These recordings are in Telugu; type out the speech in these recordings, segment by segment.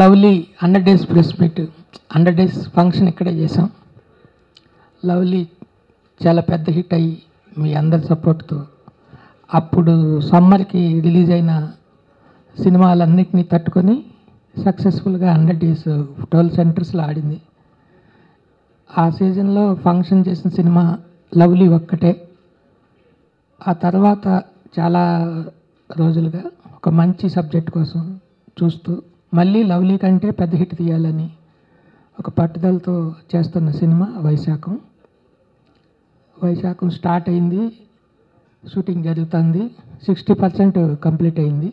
Lovely hundred days press meet hundred days function ఇక్కడే చేసాం లవ్లీ చాలా పెద్ద హిట్ అయ్యి మీ అందరి సపోర్ట్తో. అప్పుడు సమ్మర్కి రిలీజ్ అయిన సినిమాలన్నిటినీ తట్టుకొని సక్సెస్ఫుల్గా హండ్రెడ్ డేస్ ట్వెల్వ్ సెంటర్స్లో ఆడింది. ఆ సీజన్లో ఫంక్షన్ చేసిన సినిమా లవ్లీ ఒక్కటే. ఆ తర్వాత చాలా రోజులుగా ఒక మంచి సబ్జెక్ట్ కోసం చూస్తూ మళ్ళీ లవ్లీ కంటే పెద్ద హిట్ తీయాలని ఒక పట్టుదలతో చేస్తున్న సినిమా వైశాఖం. వైశాఖం స్టార్ట్ అయింది షూటింగ్ జరుగుతుంది సిక్స్టీ పర్సెంట్ కంప్లీట్ అయింది.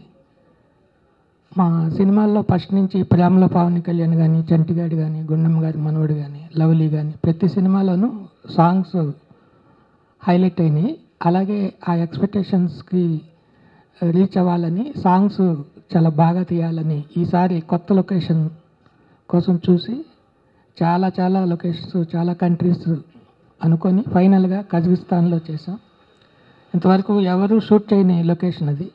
మా సినిమాల్లో ఫస్ట్ నుంచి ప్రేమలో పవన్ కళ్యాణ్ కానీ చంటిగాడు కానీ గుండమ్మ గారి మనవడు కానీ లవ్లీ కానీ ప్రతి సినిమాలోనూ సాంగ్స్ హైలైట్ అయినాయి. అలాగే ఆ ఎక్స్పెక్టేషన్స్కి రీచ్ అవ్వాలని సాంగ్స్ చాలా బాగా తీయాలని ఈసారి కొత్త లొకేషన్ కోసం చూసి చాలా చాలా లొకేషన్స్ చాలా కంట్రీస్ అనుకొని ఫైనల్గా కజకిస్తాన్లో చేసాం ఇంతవరకు ఎవరు షూట్ చేయని లొకేషన్ అది.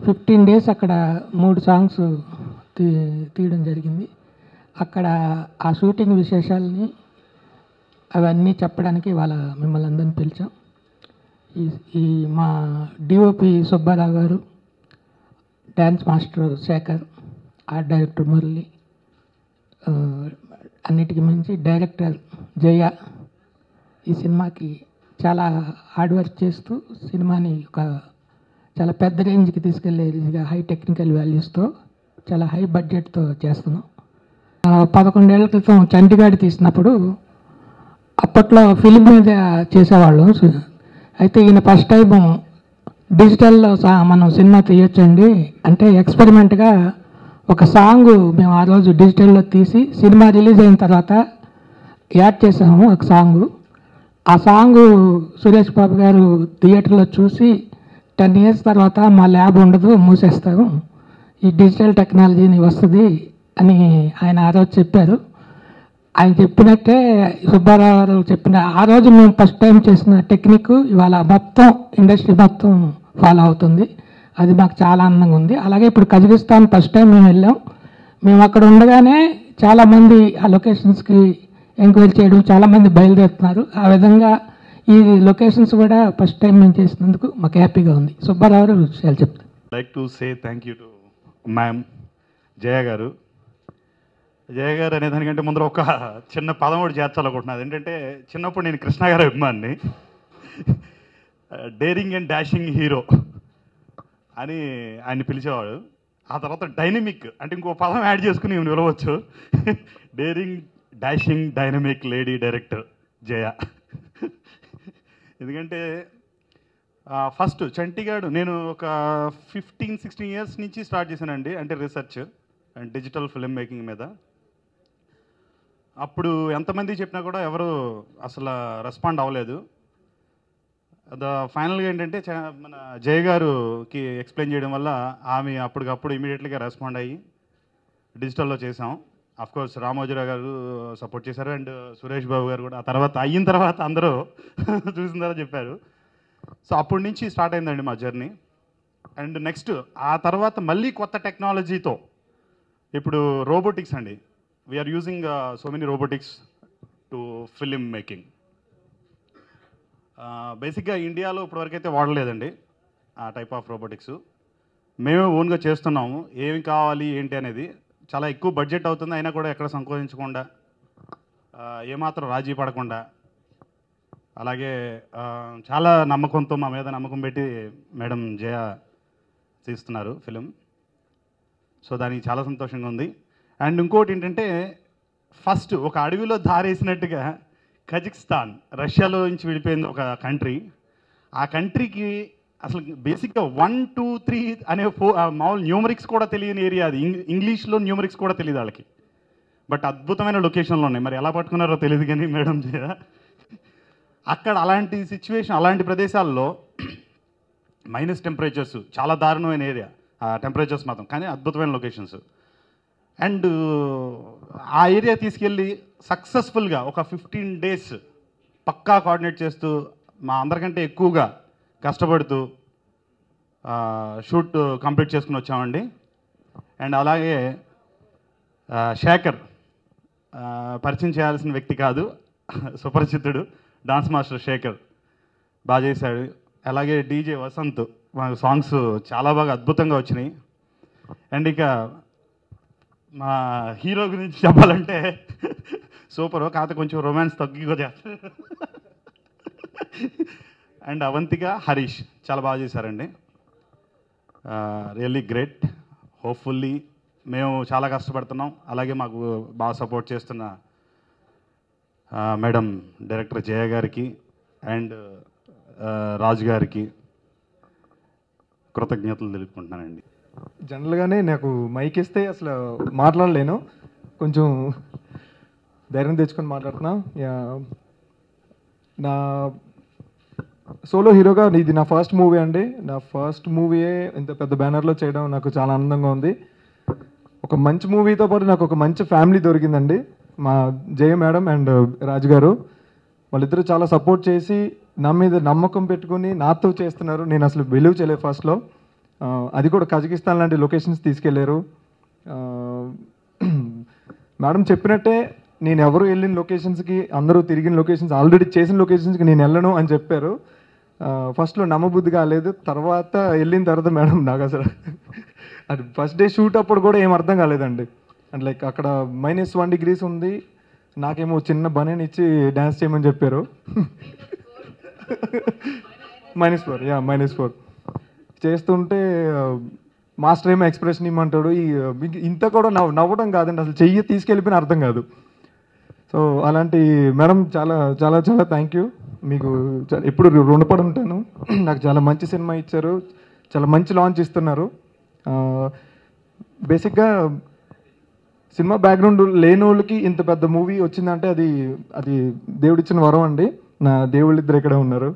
ఫిఫ్టీన్ డేస్ అక్కడ మూడు సాంగ్స్ తీ తీయడం జరిగింది. అక్కడ ఆ షూటింగ్ విశేషాలని అవన్నీ చెప్పడానికి వాళ్ళ మిమ్మల్ని అందరిని పిలిచాం. ఈ ఈ మా డిఓపి సుబ్బారావు గారు dance master Shekhar art director Murali అన్నిటికీ మించి డైరెక్టర్ జయ ఈ సినిమాకి చాలా హార్డ్ వర్క్ చేస్తూ సినిమాని ఒక చాలా పెద్ద రేంజ్కి తీసుకెళ్ళే రీతిగా హై టెక్నికల్ వాల్యూస్తో చాలా హై బడ్జెట్తో చేస్తున్నాం. పదకొండేళ్ళ క్రితం చంటిగాడి తీసినప్పుడు అప్పట్లో ఫిలిం మీద చేసేవాళ్ళం. అయితే ఈయన ఫస్ట్ టైం డిజిటల్లో సా- మనం సినిమా తీయొచ్చండి. అంటే ఎక్స్పెరిమెంట్గా ఒక సాంగ్ మేము ఆ రోజు డిజిటల్లో తీసి సినిమా రిలీజ్ అయిన తర్వాత యాడ్ చేసాము ఒక సాంగ్. ఆ సాంగ్ సురేష్ బాబు గారు థియేటర్లో చూసి టెన్ ఇయర్స్ తర్వాత మా ల్యాబ్ ఉండదు మూసేస్తాము. ఈ డిజిటల్ టెక్నాలజీని వస్తుంది అని ఆయన ఆ రోజు చెప్పారు. ఆయన చెప్పినట్టే సుబ్బారావు గారు చెప్పిన ఆ రోజు మేము ఫస్ట్ టైం చేసిన టెక్నిక్ ఇవాళ మొత్తం ఇండస్ట్రీ మొత్తం ఫాలో అవుతుంది. అది మాకు చాలా ఆనందంగా ఉంది. అలాగే ఇప్పుడు కజకిస్తాన్ ఫస్ట్ టైం మేము వెళ్ళాం. మేము అక్కడ ఉండగానే చాలామంది ఆ లొకేషన్స్కి ఎంక్వైరీ చేయడం చాలామంది బయలుదేరుతున్నారు. ఆ విధంగా ఈ లొకేషన్స్ కూడా ఫస్ట్ టైం మేము చేసినందుకు మాకు హ్యాపీగా ఉంది. సుబ్బారావు గారు విషయాలు చెప్తాను like to say thank you to ma'am Jaya గారు. జయ గారు అనే దానికంటే ముందర ఒక చిన్న పదం కూడా చేర్చాలనుకుంటున్నాను. ఏంటంటే చిన్నప్పుడు నేను కృష్ణ గారి అభిమాన్ని. డేరింగ్ అండ్ డాషింగ్ హీరో అని ఆయన పిలిచేవాడు. ఆ తర్వాత డైనమిక్ అంటే ఇంకో పదం యాడ్ చేసుకుని ఈమెను వెళ్ళవచ్చు daring dashing dynamic lady director Jaya. ఎందుకంటే ఫస్ట్ చంటిగాడు నేను ఒక ఫిఫ్టీన్ సిక్స్టీన్ ఇయర్స్ నుంచి స్టార్ట్ చేశానండి అంటే research and digital film making మీద. అప్పుడు ఎంతమంది చెప్పినా కూడా ఎవరు అసలు రెస్పాండ్ అవ్వలేదు. ద ఫైనల్గా ఏంటంటే చ- మన జయ గారుకి ఎక్స్ప్లెయిన్ చేయడం వల్ల ఆమె అప్పటికప్పుడు ఇమీడియట్లీగా రెస్పాండ్ అయ్యి డిజిటల్లో చేసాం అఫ్ కోర్స్ రామోజీరావు గారు సపోర్ట్ చేశారు అండ్ సురేష్ బాబు గారు కూడా. ఆ తర్వాత అయిన తర్వాత అందరూ చూసిన తర్వాత చెప్పారు. సో అప్పటి నుంచి స్టార్ట్ అయిందండి మా జర్నీ అండ్ నెక్స్ట్ ఆ తర్వాత మళ్ళీ కొత్త టెక్నాలజీతో ఇప్పుడు రోబోటిక్స్ అండి. We are using so many robotics to film making బేసిక్గా ఇండియాలో ఇప్పటివరకు అయితే వాడలేదండి ఆ టైప్ ఆఫ్ రోబోటిక్స్ మేమే ఓన్గా చేస్తున్నాము ఏమి కావాలి ఏంటి అనేది. చాలా ఎక్కువ బడ్జెట్ అవుతుంది అయినా కూడా ఎక్కడ సంకోచించకుండా ఏమాత్రం రాజీ పడకుండా అలాగే చాలా నమ్మకంతో మా మీద నమ్మకం పెట్టి మేడం జయ తీస్తున్నారు ఫిలిం సో దానికి చాలా సంతోషంగా ఉంది. అండ్ ఇంకోటి ఏంటంటే ఫస్ట్ ఒక అడవిలో దారేసినట్టుగా కజకిస్తాన్ రష్యాలో నుంచి వెళ్ళిపోయింది ఒక కంట్రీ. ఆ కంట్రీకి అసలు బేసిక్గా వన్ టూ త్రీ అనే ఫో మామూలు న్యూమరిక్స్ కూడా తెలియని ఏరియా అది. ఇంగ్లీష్లో న్యూమరిక్స్ కూడా తెలియదు వాళ్ళకి. బట్ అద్భుతమైన లొకేషన్లో ఉన్నాయి. మరి ఎలా పట్టుకున్నారో తెలియదు కానీ మేడం అక్కడ అలాంటి సిచ్యువేషన్ అలాంటి ప్రదేశాల్లో మైనస్ టెంపరేచర్స్ చాలా దారుణమైన ఏరియా. ఆ టెంపరేచర్స్ మాత్రం. కానీ అద్భుతమైన లొకేషన్స్. అండ్ ఆ ఏరియా తీసుకెళ్ళి సక్సెస్ఫుల్గా ఒక ఫిఫ్టీన్ డేస్ పక్కా కోఆర్డినేట్ చేస్తూ మా అందరికంటే ఎక్కువగా కష్టపడుతూ షూట్ కంప్లీట్ చేసుకుని వచ్చామండి. అండ్ అలాగే శేఖర్ పరిచయం చేయాల్సిన వ్యక్తి కాదు సుపరిచితుడు డాన్స్ మాస్టర్ శేఖర్ బాగా చేశాడు. అలాగే డీజే వసంత్ మాకు సాంగ్స్ చాలా బాగా అద్భుతంగా వచ్చినాయి. అండ్ ఇక మా హీరో గురించి చెప్పాలంటే సూపర్ కాకపోతే కొంచెం రొమాన్స్ తగ్గి చేస్తారు అండ్ అవంతిక హరీష్ చాలా బాగా చేశారండి. రియల్లీ గ్రేట్ హోప్ఫుల్లీ మేము చాలా కష్టపడుతున్నాం. అలాగే మాకు బాగా సపోర్ట్ చేస్తున్న మేడం డైరెక్టర్ జయ గారికి అండ్ రాజు గారికి కృతజ్ఞతలు తెలుపుకుంటున్నానండి. జనరల్గానే నాకు మైక్ ఇస్తే అసలు మాట్లాడలేను. కొంచెం ధైర్యం తెచ్చుకొని మాట్లాడుతున్నా. నా సోలో హీరోగా ఇది నా ఫస్ట్ మూవీ అండి. నా ఫస్ట్ మూవీయే ఇంత పెద్ద బ్యానర్లో చేయడం నాకు చాలా ఆనందంగా ఉంది. ఒక మంచి మూవీతో పాటు నాకు ఒక మంచి ఫ్యామిలీ దొరికిందండి. మా జయ మేడం అండ్ రాజు గారు. వాళ్ళిద్దరూ చాలా సపోర్ట్ చేసి నా మీద నమ్మకం పెట్టుకుని నాతో చేస్తున్నారు. నేను అసలు బిలీవ్ చేయలేదు ఫస్ట్లో. అది కూడా కజకిస్తాన్ లాంటి లొకేషన్స్ తీసుకెళ్ళారు. మేడం చెప్పినట్టే నేను ఎవరు వెళ్ళిన లొకేషన్స్కి అందరూ తిరిగిన లొకేషన్స్ ఆల్రెడీ చేసిన లొకేషన్స్కి నేను వెళ్ళను అని చెప్పారు. ఫస్ట్లో నమ్మబుద్ధి కాలేదు తర్వాత వెళ్ళిన తర్వాత మేడం నాకు అసలు అది ఫస్ట్ డే షూట్ అప్పుడు కూడా ఏం అర్థం కాలేదండి. అండ్ లైక్ అక్కడ మైనస్ వన్ డిగ్రీస్ ఉంది నాకేమో చిన్న బనీని ఇచ్చి డ్యాన్స్ చేయమని చెప్పారు. మైనస్ ఫోర్ యా మైనస్ ఫోర్ చేస్తుంటే మాస్టర్ ఏమో ఎక్స్ప్రెషన్ ఇమ్మంటాడు. ఈ ఇంత కూడా నవ్వు నవ్వడం కాదండి. అసలు చెయ్యి తీసుకెళ్ళిపోయిన అర్థం కాదు. సో అలాంటి మేడం చాలా చాలా చాలా థ్యాంక్ యూ మీకు ఎప్పుడు రుణపడి ఉంటాను. నాకు చాలా మంచి సినిమా ఇచ్చారు. చాలా మంచి లాంచ్ ఇస్తున్నారు. బేసిక్గా సినిమా బ్యాక్గ్రౌండ్ లేని వాళ్ళకి ఇంత పెద్ద మూవీ వచ్చిందంటే అది అది దేవుడిచ్చిన వరం అండి. నా దేవుళ్ళిద్దరు ఇక్కడే ఉన్నారు.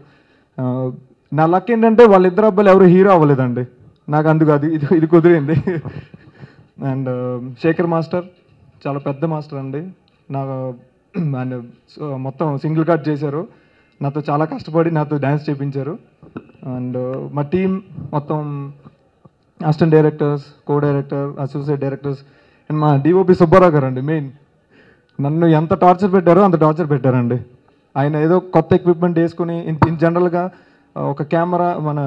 నా లక్ ఏంటంటే వాళ్ళిద్దరు అబ్బాయిలు ఎవరు హీరో అవ్వలేదండి. నాకు అందుకు అది ఇది ఇది కుదిరింది. అండ్ uh, శేఖర్ మాస్టర్ చాలా పెద్ద మాస్టర్ అండి. నాకు అండ్ మొత్తం సింగిల్ కట్ చేశారు. నాతో చాలా కష్టపడి నాతో డ్యాన్స్ చేయించారు అండ్ uh, మా టీం మొత్తం assistant directors co director associate directors and మా డిఓపి సుబ్బారావు గారు అండి మెయిన్. నన్ను ఎంత టార్చర్ పెట్టారో అంత టార్చర్ పెట్టారండి. ఆయన ఏదో కొత్త ఎక్విప్మెంట్ వేసుకుని ఇన్ ఇన్ జనరల్గా ఒక కెమెరా మన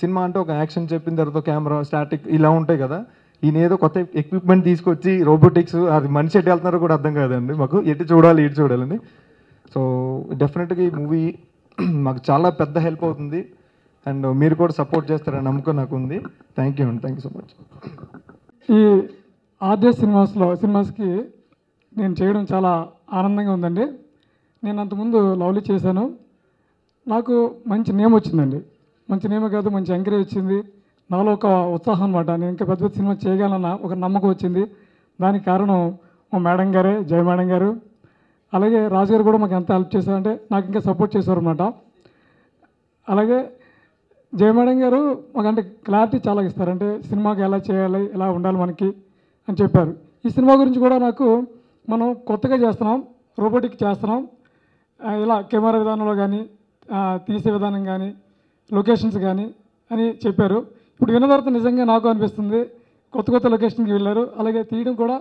సినిమా అంటే ఒక యాక్షన్ చెప్పిన తర్వాత కెమెరా స్టాటిక్ ఇలా ఉంటాయి కదా. ఈయన ఏదో కొత్త ఎక్విప్మెంట్ తీసుకొచ్చి రోబోటిక్స్ అది మనిషి ఎటు వెళ్తున్నారో కూడా అర్థం కాదండి మాకు. ఎటు చూడాలి ఎటు చూడాలని. సో డెఫినెట్గా ఈ మూవీ మాకు చాలా పెద్ద హెల్ప్ అవుతుంది. అండ్ మీరు కూడా సపోర్ట్ చేస్తారని నమ్మకం నాకు ఉంది. థ్యాంక్ యూ అండి. థ్యాంక్ యూ సో మచ్ ఈ ఆర్డిఎస్ సినిమాస్లో సినిమాస్కి నేను చేయడం చాలా ఆనందంగా ఉందండి. నేను అంతకుముందు లవ్లీ చేశాను. నాకు మంచి నేమ్ వచ్చిందండి. మంచి నేమ్ కాదు మంచి ఎంకరేజ్ వచ్చింది. నాలో ఒక ఉత్సాహం అనమాట నేను ఇంకా పెద్ద పెద్ద సినిమా చేయగలన్న ఒక నమ్మకం వచ్చింది. దానికి కారణం మా మేడం గారే జయ మేడం గారు. అలాగే రాజు గారు కూడా మాకు ఎంత హెల్ప్ చేశారంటే నాకు ఇంకా సపోర్ట్ చేశారు అనమాట అలాగే జయ మేడం గారు మాకంటే క్లారిటీ చాలా ఇస్తారు. అంటే సినిమాకి ఎలా చేయాలి ఎలా ఉండాలి మనకి అని చెప్పారు. ఈ సినిమా గురించి కూడా నాకు మనం కొత్తగా చేస్తున్నాం రోబోటిక్ చేస్తున్నాం. ఇలా కెమెరా విధానంలో కానీ తీసే విధానం కానీ లొకేషన్స్ కానీ అని చెప్పారు. ఇప్పుడు విన్న తర్వాత నిజంగా నాకు అనిపిస్తుంది కొత్త కొత్త లొకేషన్కి వెళ్ళారు. అలాగే తీయడం కూడా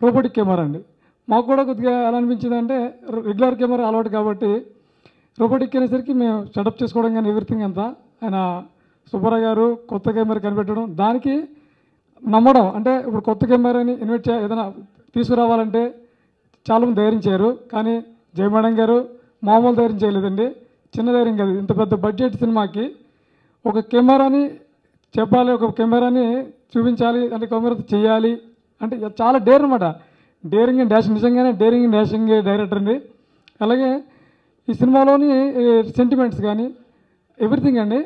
రోబోటిక్ కెమెరా అండి. మాకు కూడా కొద్దిగా ఎలా అనిపించింది అంటే రెగ్యులర్ కెమెరా అలవాటు కాబట్టి రోబోటిక్ అనేసరికి మేము సెటప్ చేసుకోవడం కానీ ఎవ్రీథింగ్ అంతా ఆయన సుబ్బారావు గారు కొత్త కెమెరా కనిపెట్టడం దానికి నమ్మడం. అంటే ఇప్పుడు కొత్త కెమెరాని ఇన్వైట్ చే ఏదైనా తీసుకురావాలంటే చాలామంది ధైర్యం చేయరు. కానీ జయ మేడం గారు మామూలు ధైర్యం చేయలేదండి. చిన్న ధైర్యం కాదు. ఇంత పెద్ద బడ్జెట్ సినిమాకి ఒక కెమెరాని చెప్పాలి ఒక కెమెరాని చూపించాలి అంటే కెమెరా చేయాలి అంటే చాలా డేర్ అనమాట డేరింగ్ అండ్ డాషింగ్ నిజంగానే డేరింగ్ అండ్ డాషింగ్ డైరెక్టర్ అండి అలాగే ఈ సినిమాలోని సెంటిమెంట్స్ కానీ ఎవ్రీథింగ్ అండి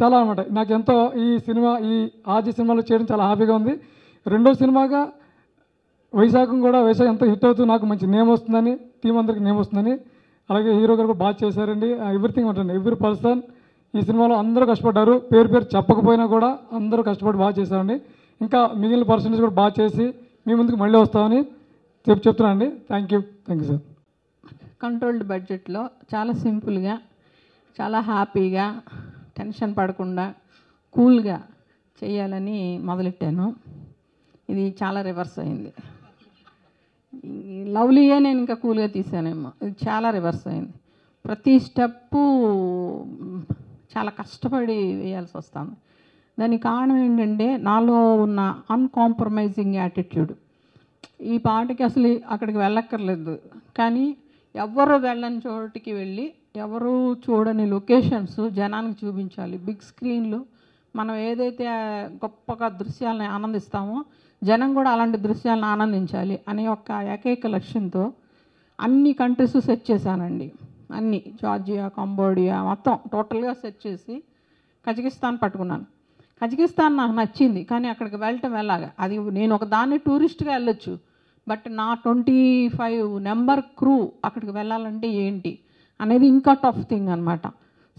చాలా అనమాట నాకు ఎంతో ఈ సినిమా ఈ ఆది సినిమాలో చేయడం చాలా హ్యాపీగా ఉంది. రెండో సినిమాగా వైశాఖం కూడా వైశాఖం ఎంతో హిట్ అవుతూ నాకు మంచి నేమ్ వస్తుందని టీం అందరికి నేమ్ వస్తుందని అలాగే హీరో గారు కూడా బాగా చేశారండి. ఎవ్రీథింగ్ ఉంటుంది ఎవ్రీ పర్సన్ ఈ సినిమాలో అందరూ కష్టపడ్డారు. పేరు పేరు చెప్పకపోయినా కూడా అందరూ కష్టపడి బాగా చేశారండి. ఇంకా మిగిలిన పర్సంటేజ్ కూడా బాగా చేసి మీ ముందుకు మళ్ళీ వస్తామని చెప్పి చెప్తున్నానండి thank you. Thank you sir. Controlled బడ్జెట్లో చాలా సింపుల్గా చాలా హ్యాపీగా టెన్షన్ పడకుండా కూల్గా చేయాలని మొదలెట్టాను. ఇది చాలా రివర్స్ అయింది. లవ్లీయే నేను ఇంకా కూల్గా తీసానేమో ఇది చాలా రివర్స్ అయింది. ప్రతి స్టెప్పు చాలా కష్టపడి వేయాల్సి వస్తుంది. దానికి కారణం ఏంటంటే నాలో ఉన్న అన్కాంప్రమైజింగ్ యాటిట్యూడ్ ఈ పాటకి అసలు అక్కడికి వెళ్ళక్కర్లేదు. కానీ ఎవరు వెళ్ళని చోటికి వెళ్ళి ఎవరు చూడని లొకేషన్స్ జనానికి చూపించాలి. బిగ్ స్క్రీన్లు మనం ఏదైతే గొప్పగా దృశ్యాలని ఆనందిస్తామో జనం కూడా అలాంటి దృశ్యాలను ఆనందించాలి అనే ఒక ఏకైక లక్ష్యంతో అన్ని కంట్రీస్ సెట్ చేశానండి. అన్ని జార్జియా కంబోడియా మొత్తం టోటల్గా సెట్ చేసి కజకిస్తాన్ పట్టుకున్నాను. కజకిస్తాన్ నాకు నచ్చింది కానీ అక్కడికి వెళ్ళటం ఎలాగా? అది నేను ఒక దాన్ని టూరిస్ట్గా వెళ్ళొచ్చు బట్ నా ట్వంటీ ఫైవ్ నెంబర్ క్రూ అక్కడికి వెళ్ళాలంటే ఏంటి అనేది ఇంకా టఫ్ థింగ్ అనమాట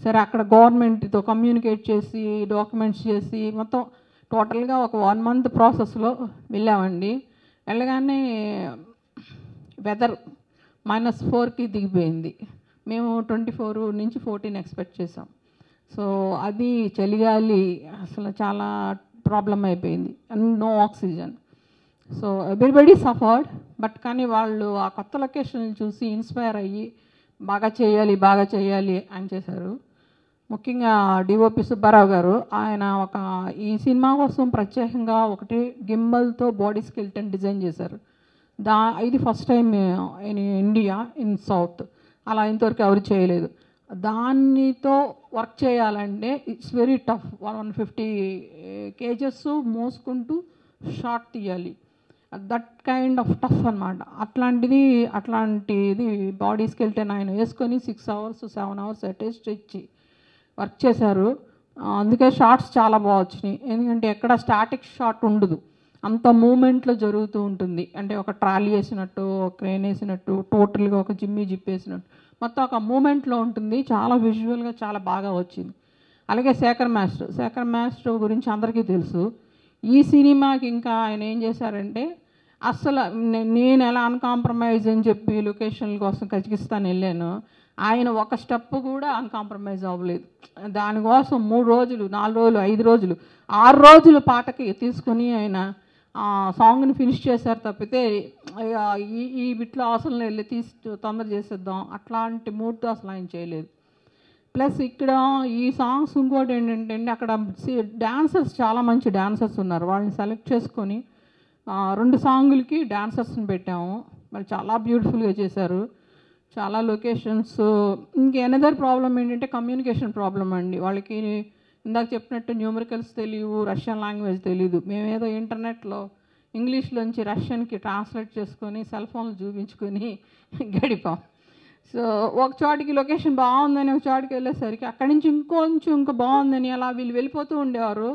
సరే అక్కడ గవర్నమెంట్తో కమ్యూనికేట్ చేసి డాక్యుమెంట్స్ చేసి మొత్తం టోటల్గా ఒక వన్ మంత్ ప్రాసెస్లో వెళ్ళామండి. వెళ్ళగానే వెదర్ మైనస్ ఫోర్కి దిగిపోయింది. మేము ట్వంటీ ఫోర్ నుంచి ఫోర్టీన్ ఎక్స్పెక్ట్ చేసాం సో అది చలిగాలి అసలు చాలా ప్రాబ్లం అయిపోయింది. No oxygen. So everybody suffered but కానీ వాళ్ళు ఆ కొత్త లొకేషన్ చూసి ఇన్స్పైర్ అయ్యి బాగా చేయాలి బాగా చేయాలి అని చేశారు. ముఖ్యంగా డిఓపి సుబ్బారావు గారు ఆయన ఒక ఈ సినిమా కోసం ప్రత్యేకంగా ఒకటి గింబల్తో బాడీ స్కెల్టన్ డిజైన్ చేశారు. దా ఇది first time in India in south. అలా ఇంతవరకు ఎవరు చేయలేదు. దానితో వర్క్ చేయాలంటే it's very tough. One fifty kgs మోసుకుంటూ షార్ట్ తీయాలి. దట్ కైండ్ ఆఫ్ టఫ్ అనమాట అట్లాంటిది అట్లాంటిది బాడీ స్కెల్టన్ ఆయన వేసుకొని six hours seven hours attest ఇచ్చి వర్క్ చేశారు. అందుకే షార్ట్స్ చాలా బాగా వచ్చినాయి. ఎందుకంటే ఎక్కడ స్టాటిక్ షాట్ ఉండదు. అంత మూమెంట్లో జరుగుతూ ఉంటుంది. అంటే ఒక ట్రాలీ వేసినట్టు ఒక క్రేన్ వేసినట్టు టోటల్గా ఒక జిమ్మి జిప్ వేసినట్టు. మొత్తం ఒక మూమెంట్లో ఉంటుంది. చాలా విజువల్గా చాలా బాగా వచ్చింది. అలాగే శేఖర్ మాస్టర్. శేఖర్ మాస్టర్ గురించి అందరికీ తెలుసు. ఈ సినిమాకి ఇంకా ఆయన ఏం చేశారంటే అస్సలు నేను ఎలా అన్కాంప్రమైజ్ అని చెప్పి లొకేషన్ల కోసం కజకిస్తాన్ వెళ్ళాను. ఆయన ఒక స్టెప్ కూడా అన్కాంప్రమైజ్ అవ్వలేదు. దానికోసం మూడు రోజులు నాలుగు రోజులు ఐదు రోజులు ఆరు రోజులు పాటకి తీసుకొని ఆయన ఆ సాంగ్ని ఫినిష్ చేశారు తప్పితే ఈ ఈ బిట్లో అసలు వెళ్ళి తీసి తొందర చేసేద్దాం. అట్లాంటి మూడ్తో అసలు ఆయన చేయలేదు. ప్లస్ ఇక్కడ ఈ సాంగ్స్ ఇంకోటి ఏంటంటే అండి అక్కడ డాన్సర్స్ చాలా మంచి డాన్సర్స్ ఉన్నారు. వాళ్ళని సెలెక్ట్ చేసుకొని రెండు సాంగులకి డాన్సర్స్ని పెట్టాము. వాళ్ళు చాలా బ్యూటిఫుల్గా చేశారు. చాలా లొకేషన్స్ ఇంక ఎనదర్ ప్రాబ్లం ఏంటంటే కమ్యూనికేషన్ ప్రాబ్లం అండి. వాళ్ళకి ఇందాక చెప్పినట్టు న్యూమరికల్స్ తెలియవు రష్యన్ లాంగ్వేజ్ తెలియదు మేమేదో ఇంటర్నెట్లో ఇంగ్లీష్లోంచి రష్యన్కి ట్రాన్స్లేట్ చేసుకొని సెల్ ఫోన్లు చూపించుకొని గడిపాం. సో ఒక చోటికి లొకేషన్ బాగుందని ఒక చోటికి వెళ్ళేసరికి అక్కడి నుంచి ఇంకొంచెం ఇంకా బాగుందని అలా వీళ్ళు వెళ్ళిపోతూ ఉండేవారు.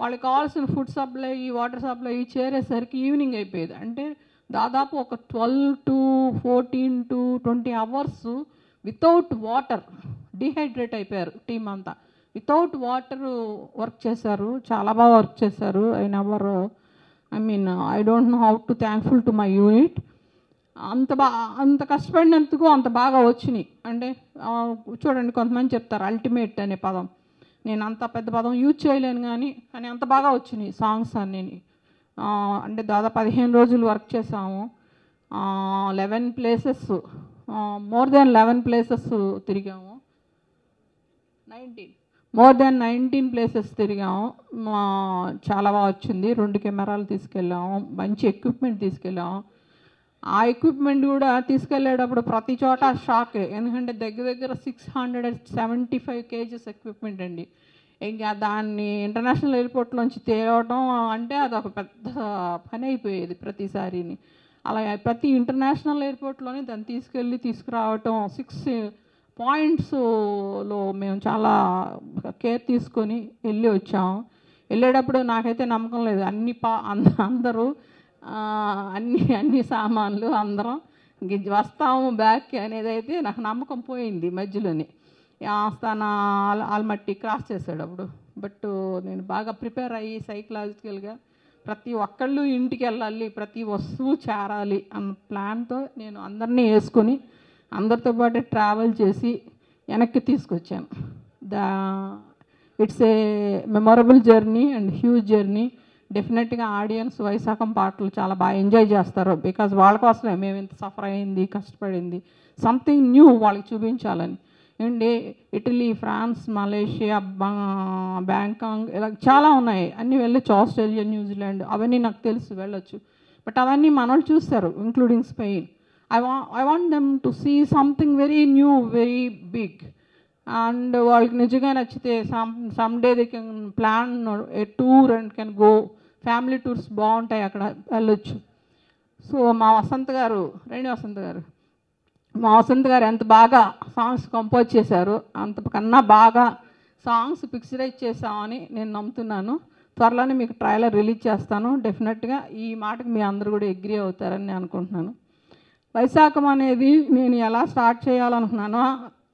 వాళ్ళకి కావాల్సిన ఫుడ్ సప్లై వాటర్ సప్లై చేరేసరికి ఈవినింగ్ అయిపోయేది. అంటే దాదాపు ఒక twelve to fourteen to twenty hours without water. Dehydrate అయిపోయారు టీం అంతా. వితౌట్ వాటర్ వర్క్ చేశారు. చాలా బాగా వర్క్ చేశారు. I never I mean I don't know how to thankful to my unit. అంత బా అంత కష్టపడినందుకు అంత బాగా వచ్చినాయి. అంటే చూడండి కొంతమంది చెప్తారు అల్టిమేట్ అనే పదం. నేను అంత పెద్ద పదం యూజ్ చేయలేను కానీ కానీ అంత బాగా వచ్చినాయి సాంగ్స్ అన్నీ అంటే దాదాపు పదిహేను రోజులు వర్క్ చేసాము eleven places more than eleven places తిరిగాము. Nineteen. More than nineteen places తిరిగాము. మా చాలా బాగా వచ్చింది. రెండు కెమెరాలు తీసుకెళ్ళాము. మంచి ఎక్విప్మెంట్ తీసుకెళ్ళాము. ఆ ఎక్విప్మెంట్ కూడా తీసుకెళ్ళేటప్పుడు ప్రతి చోట షాక్. ఎందుకంటే దగ్గర దగ్గర six hundred seventy five KGs equipment అండి. ఇంకా దాన్ని ఇంటర్నేషనల్ ఎయిర్పోర్ట్లోంచి తేవడం అంటే అది ఒక పెద్ద పని అయిపోయేది ప్రతిసారిని. అలా ప్రతి ఇంటర్నేషనల్ ఎయిర్పోర్ట్లోనే దాన్ని తీసుకెళ్ళి తీసుకురావటం సిక్స్ పాయింట్స్లో మేము చాలా కేర్ తీసుకొని వెళ్ళి వచ్చాము వెళ్ళేటప్పుడు నాకైతే నమ్మకం లేదు. అన్ని పా అంద- అందరూ అన్ని అన్ని సామాన్లు అందరం వస్తాము బ్యాక్ అనేది అయితే నాకు నమ్మకం పోయింది మధ్యలోనే. ఆస్థాన ఆల్ ఆల్మట్టి క్రాస్ చేశాడు అప్పుడు. బట్ నేను బాగా ప్రిపేర్ అయ్యి సైకలాజికల్గా ప్రతి ఒక్కళ్ళు ఇంటికి వెళ్ళాలి ప్రతి వస్తువు చేరాలి అన్న ప్లాన్తో నేను అందరినీ వేసుకొని అందరితో పాటు ట్రావెల్ చేసి వెనక్కి తీసుకొచ్చాను. దా it's a memorable journey and huge journey. డెఫినెట్గా ఆడియన్స్ వైశాఖం పాటలు చాలా బాగా ఎంజాయ్ చేస్తారు బికాజ్ వాళ్ళ కోసమే. మేము ఇంత సఫర్ అయింది కష్టపడింది. సంథింగ్ న్యూ వాళ్ళకి చూపించాలని. అండి ఇటలీ ఫ్రాన్స్ మలేషియా బ్యాంకాంగ్ ఇలా చాలా ఉన్నాయి. అన్నీ వెళ్ళొచ్చు. ఆస్ట్రేలియా న్యూజిలాండ్ అవన్నీ నాకు తెలుసు వెళ్ళొచ్చు. బట్ అవన్నీ మనోళ్ళు చూస్తారు ఇంక్లూడింగ్ స్పెయిన్ ఐ వా I want them to see something very new very big and వాళ్ళకి నిజంగా నచ్చితే some some day they can plan a tour and can go family tours బాగుంటాయి అక్కడ వెళ్ళొచ్చు. సో మా వసంత్ గారు రేణి వసంత్ గారు మా వసంత్ గారు ఎంత బాగా సాంగ్స్ కంపోజ్ చేశారు అంతకన్నా బాగా సాంగ్స్ పిక్చరైజ్ చేసామని నేను నమ్ముతున్నాను. త్వరలోనే మీకు ట్రైలర్ రిలీజ్ చేస్తాను. డెఫినెట్గా ఈ మాటకు మీ అందరూ కూడా ఎగ్రీ అవుతారని నేను అనుకుంటున్నాను. వైశాఖం అనేది నేను ఎలా స్టార్ట్ చేయాలనుకున్నానో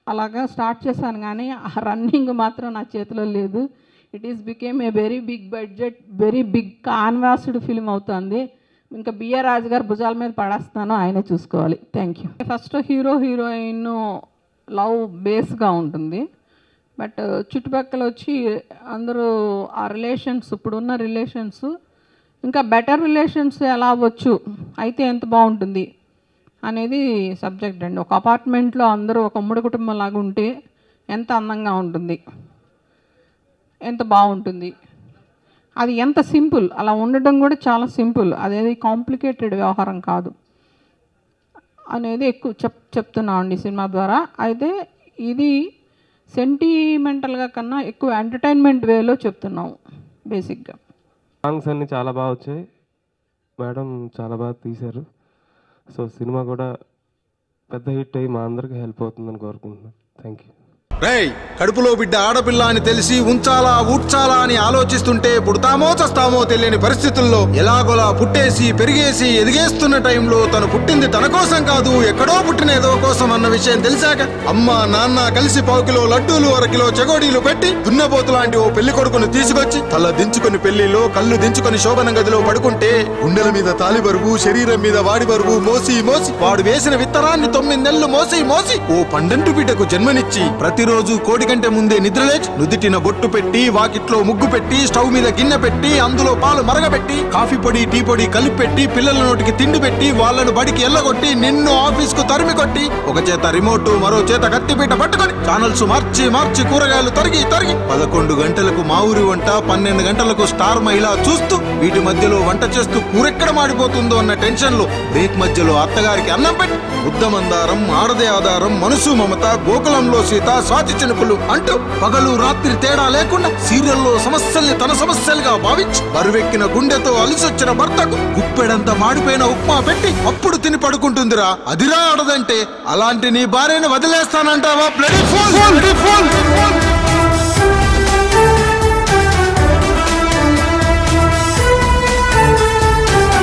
అలాగా స్టార్ట్ చేశాను కానీ ఆ రన్నింగ్ మాత్రం నా చేతిలో లేదు. It is became a very big budget very big canvased film అవుతుంది. ఇంకా బిఆర్ రాజు గారు భుజాల మీద పడేస్తాను ఆయనే చూసుకోవాలి. Thank you first hero heroine love బేస్గా ఉంటుంది. బట్ చుట్టుపక్కల వచ్చి అందరూ ఆ రిలేషన్స్ ఇప్పుడున్న రిలేషన్స్ ఇంకా బెటర్ రిలేషన్స్ ఎలా అవ్వచ్చు అయితే ఎంత బాగుంటుంది అనేది సబ్జెక్ట్ అండి. ఒక అపార్ట్మెంట్లో అందరూ ఒక ఉమ్మడి కుటుంబం లాగా ఉంటే ఎంత అందంగా ఉంటుంది ఎంత బాగుంటుంది. అది ఎంత సింపుల్. అలా ఉండడం కూడా చాలా సింపుల్. అదేది కాంప్లికేటెడ్ వ్యవహారం కాదు. అనేది ఎక్కువ చెప్ చెప్తున్నామండి సినిమా ద్వారా. అయితే ఇది సెంటిమెంటల్గా కన్నా ఎక్కువ ఎంటర్టైన్మెంట్ వేలో చెప్తున్నాము బేసిక్గా. సాంగ్స్ అన్నీ చాలా బాగా వచ్చాయి. మేడం చాలా బాగా తీశారు. సో సినిమా కూడా పెద్ద హిట్ అయ్యి మా అందరికీ హెల్ప్ అవుతుందని కోరుకుంటున్నాను. థ్యాంక్ యూ రేయ్ కడుపులో బిడ్డ ఆడపిల్ల అని తెలిసి ఉంచాలా ఊడ్చాలా అని ఆలోచిస్తుంటే పుడతామో చస్తామో తెలియని పరిస్థితుల్లో ఎలాగోలా పుట్టేసి పెరిగేసి ఎదిగేస్తున్న టైంలో తను పుట్టింది తన కోసం కాదు ఎక్కడో పుట్టిన ఏదో కోసం అన్న విషయం తెలిసాక అమ్మ నాన్న కలిసి పావుకిలో లడ్డూలు అరకిలో చెగోడీలు పెట్టి దున్నపోతు లాంటి ఓ పెళ్ళి కొడుకును తీసుకొచ్చి తల దించుకొని పెళ్ళిలో కళ్ళు దించుకొని శోభన గదిలో పడుకుంటే గుండెల మీద తాలి బరువు శరీరం మీద వాడి బరువు మోసి మోసి వాడు వేసిన విత్తనాన్ని తొమ్మిది నెలలు మోసి మోసి ఓ పండంటు బిడ్డకు జన్మనిచ్చి ప్రతిరోజు కోడి కంటే ముందే నిద్రలేచి నుదిటిన బొట్టు పెట్టి వాకిట్లో ముగ్గు పెట్టి స్టవ్ మీద గిన్నె పెట్టి అందులో పాలు మరగబెట్టి కాఫీ పొడి టీ పొడి కలిపి పెట్టి పిల్లల నోటికి తిండి పెట్టి వాళ్ళను బడికి ఎల్లగొట్టి నిన్ను ఆఫీస్కు తరిమి కొట్టి ఒక చేత రిమోట్ మరో చేత కత్తిపీట పట్టుకొని ఛానల్స్ మార్చి మార్చి కూరగాయలు తరిగి తరిగి పదకొండు గంటలకు మా ఊరి వంట పన్నెండు గంటలకు స్టార్ మహిళ చూస్తూ వీటి మధ్యలో వంట చేస్తూ కూరెక్కడ మాడిపోతుందో అన్న టెన్షన్లో బ్రేక్ మధ్యలో అత్తగారికి అన్నం పెట్టి బుద్ధమందారం ఆడదే ఆధారం మనసు మమత గోకులంలో సీత స్వాతి చినుకులు అంటూ పగలు రాత్రి తేడా లేకుండా సీరియల్లో సమస్యల్ని తన సమస్యలుగా భావించి బరువెక్కిన గుండెతో అలిసొచ్చిన భర్తకు గుప్పెడంత మాడిపోయిన ఉప్మా పెట్టి అప్పుడు తిని పడుకుంటుందిరా. అదిరా ఆడదంటే అలాంటి నీ భార్యను వదిలేస్తానంటావా? Bloody phone